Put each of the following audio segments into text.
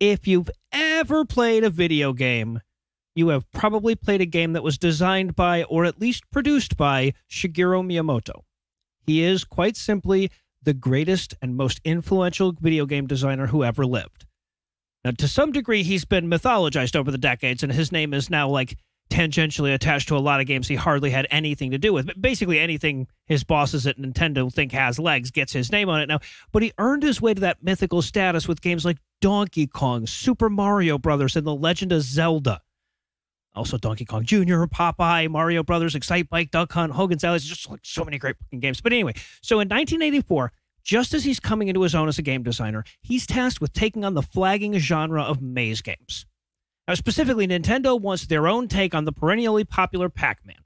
If you've ever played a video game, you have probably played a game that was designed by, or at least produced by, Shigeru Miyamoto. He is, quite simply, the greatest and most influential video game designer who ever lived. Now, to some degree, he's been mythologized over the decades, and his name is now like tangentially attached to a lot of games he hardly had anything to do with. But basically, anything his bosses at Nintendo think has legs gets his name on it now. But he earned his way to that mythical status with games like Donkey Kong, Super Mario Brothers, and The Legend of Zelda. Also, Donkey Kong Jr., Popeye, Mario Brothers, Excitebike, Duck Hunt, Hogan's Alley. Just like so many great fucking games. But anyway, so in 1984, just as he's coming into his own as a game designer, he's tasked with taking on the flagging genre of maze games. Now, specifically, Nintendo wants their own take on the perennially popular Pac Man.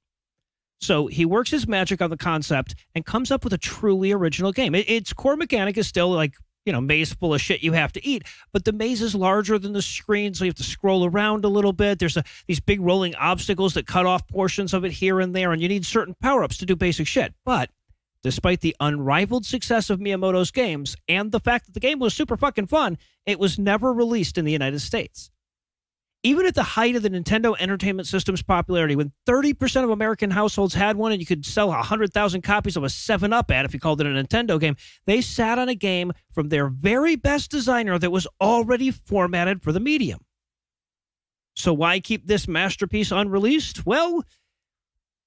So he works his magic on the concept and comes up with a truly original game. It, its core mechanic is still like, you know, maze full of shit you have to eat, but the maze is larger than the screen, so you have to scroll around a little bit. There's a, these big rolling obstacles that cut off portions of it here and there, and you need certain power ups to do basic shit. But despite the unrivaled success of Miyamoto's games and the fact that the game was super fucking fun, it was never released in the United States even at the height of the Nintendo Entertainment System's popularity, when 30% of American households had one and you could sell 100,000 copies of a 7 Up ad if you called it a Nintendo game, they sat on a game from their very best designer that was already formatted for the medium. So, why keep this masterpiece unreleased? Well,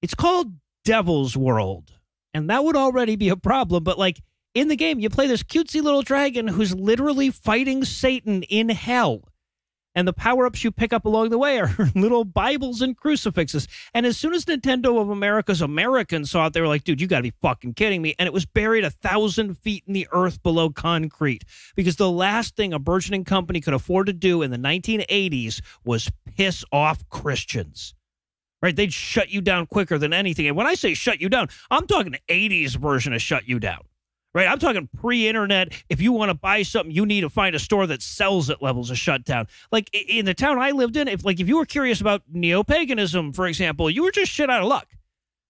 it's called Devil's World, and that would already be a problem, but like, in the game, you play this cutesy little dragon who's literally fighting Satan in hell and the power ups you pick up along the way are little Bibles and crucifixes. And as soon as Nintendo of America's Americans saw it, they were like, dude, you got to be fucking kidding me. And it was buried a thousand feet in the earth below concrete because the last thing a burgeoning company could afford to do in the 1980s was piss off Christians right? They'd shut you down quicker than anything. And when I say shut you down, I'm talking the 80s version of shut you down right? I'm talking pre-internet. If you want to buy something, you need to find a store that sells it. Levels of shutdown. Like in the town I lived in, if like if you were curious about neo-paganism, for example, you were just shit out of luck.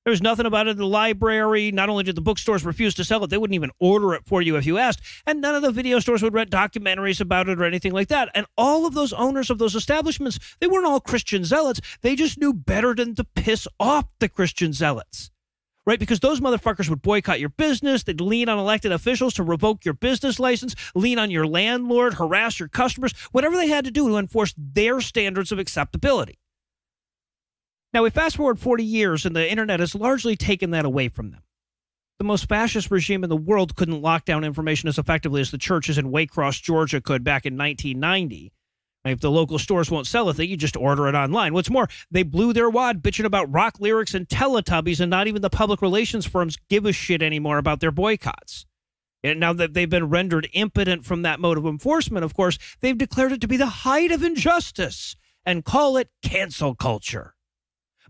There was nothing about it in the library. Not only did the bookstores refuse to sell it, they wouldn't even order it for you if you asked. And none of the video stores would rent documentaries about it or anything like that. And all of those owners of those establishments, they weren't all Christian zealots. They just knew better than to piss off the Christian zealots right? Because those motherfuckers would boycott your business. They'd lean on elected officials to revoke your business license, lean on your landlord, harass your customers, whatever they had to do to enforce their standards of acceptability. Now, we fast forward 40 years, and the internet has largely taken that away from them. The most fascist regime in the world couldn't lock down information as effectively as the churches in Waycross, Georgia could back in 1990. If the local stores won't sell a thing, you just order it online. What's more, they blew their wad bitching about rock lyrics and Teletubbies, and not even the public relations firms give a shit anymore about their boycotts. And now that they've been rendered impotent from that mode of enforcement, of course, they've declared it to be the height of injustice and call it cancel culture.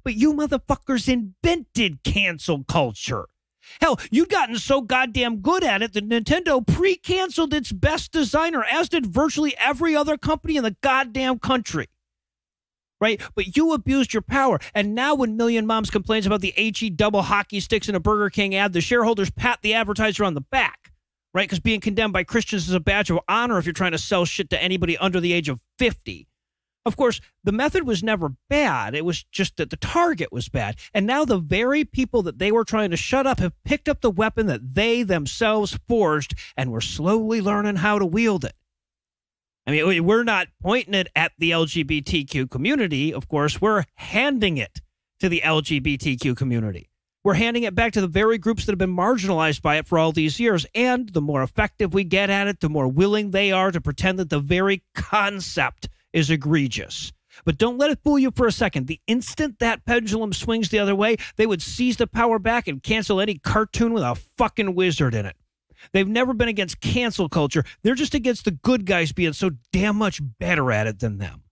But you motherfuckers invented cancel culture. Hell, you'd gotten so goddamn good at it that Nintendo pre canceled its best designer, as did virtually every other company in the goddamn country. Right? But you abused your power. And now, when Million Moms complains about the HE double hockey sticks in a Burger King ad, the shareholders pat the advertiser on the back. Right? Because being condemned by Christians is a badge of honor if you're trying to sell shit to anybody under the age of 50. Of course, the method was never bad. It was just that the target was bad. And now the very people that they were trying to shut up have picked up the weapon that they themselves forged and were slowly learning how to wield it. I mean, we're not pointing it at the LGBTQ community, of course, we're handing it to the LGBTQ community. We're handing it back to the very groups that have been marginalized by it for all these years. And the more effective we get at it, the more willing they are to pretend that the very concept is egregious. But don't let it fool you for a second. The instant that pendulum swings the other way, they would seize the power back and cancel any cartoon with a fucking wizard in it. They've never been against cancel culture. They're just against the good guys being so damn much better at it than them.